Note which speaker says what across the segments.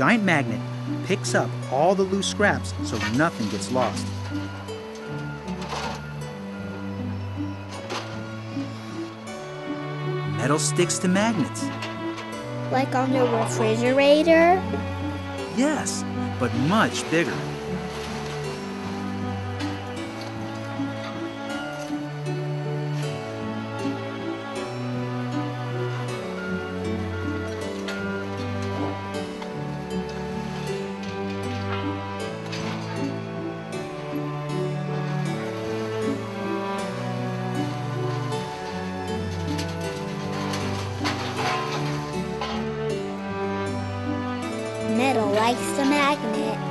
Speaker 1: giant magnet picks up all the loose scraps so nothing gets lost. Metal sticks to magnets.
Speaker 2: Like on the refrigerator?
Speaker 1: Yes, but much bigger.
Speaker 2: Metal likes the magnet.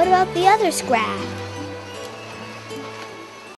Speaker 2: What about the other scraps?